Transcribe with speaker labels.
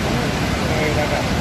Speaker 1: 映画が。